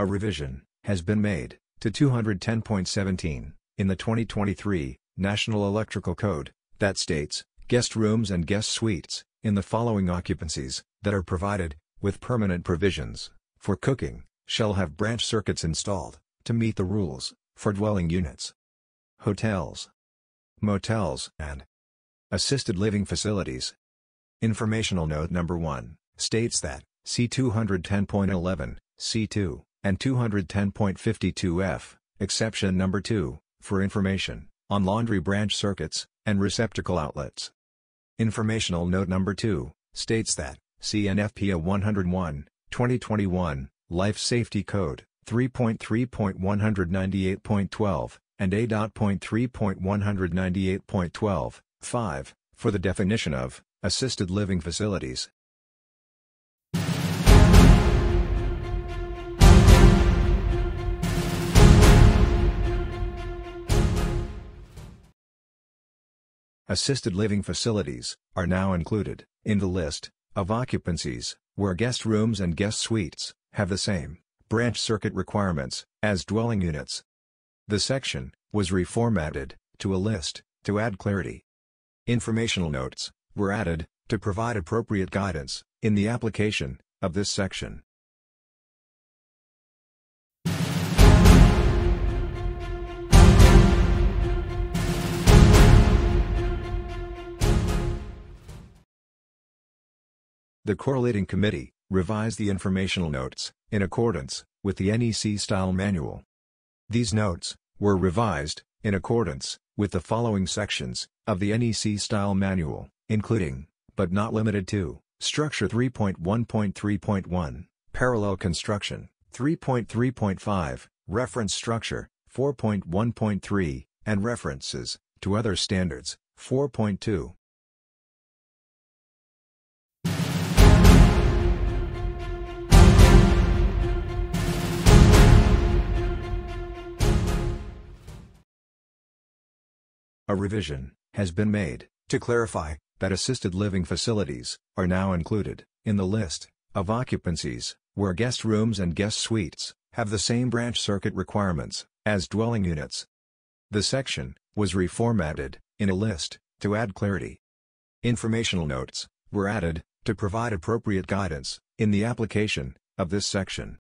A revision has been made to 210.17 in the 2023 National Electrical Code that states, guest rooms and guest suites, in the following occupancies, that are provided, with permanent provisions, for cooking, shall have branch circuits installed, to meet the rules, for dwelling units. Hotels, motels, and assisted living facilities. Informational note number 1 states that C210.11, C2, and 210.52F, exception number 2, for information, on laundry branch circuits, and receptacle outlets. Informational note number 2, states that, See NFPA 101, 2021, Life Safety Code, 3.3.198.12, and A.3.198.12, 5, for the definition of, assisted living facilities. Assisted living facilities are now included in the list of occupancies where guest rooms and guest suites have the same branch circuit requirements as dwelling units. The section was reformatted to a list to add clarity. Informational notes were added to provide appropriate guidance in the application of this section. The correlating committee revised the informational notes in accordance with the NEC Style Manual. These notes were revised in accordance with the following sections of the NEC Style Manual, including, but not limited to, Structure 3.1.3.1, Parallel Construction, 3.3.5, Reference Structure, 4.1.3, and References to Other Standards, 4.2. A revision has been made to clarify that assisted living facilities are now included in the list of occupancies where guest rooms and guest suites have the same branch circuit requirements as dwelling units. The section was reformatted in a list to add clarity. Informational notes were added to provide appropriate guidance in the application of this section.